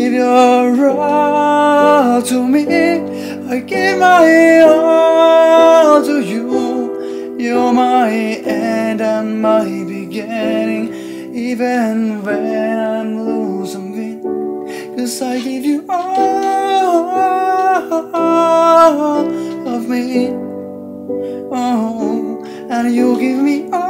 Give your all to me. I give my all to you. You're my end and my beginning, even when I'm losing it. Cause I give you all of me. Oh, and you give me all,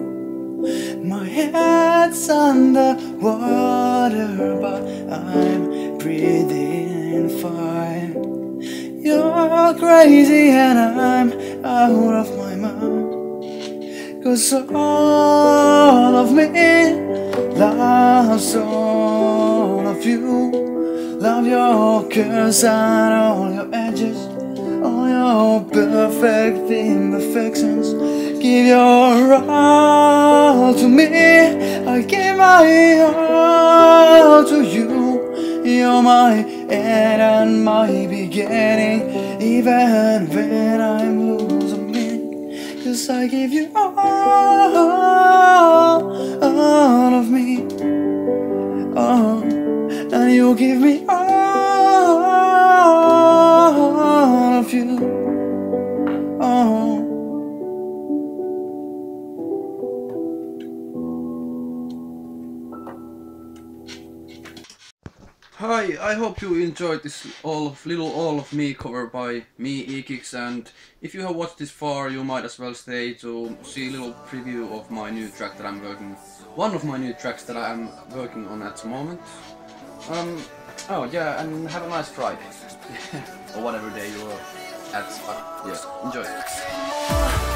Head's underwater, but I'm breathing fine. You're crazy and I'm out of my mind. Cause all of me loves all of you. Love your curves and all your edges, all your perfect imperfections. Give your all to me. I give my all to you. You're my end and my beginning, even when I'm losing me. Cause I give you all, all of me. Oh, and you give me all Hi, I hope you enjoyed this all of, little all of me cover by me Ekicks and if you have watched this far you might as well stay to see a little preview of my new track that I'm working one of my new tracks that I'm working on at the moment. Um oh yeah and have a nice Friday or whatever day you're at but yeah enjoy.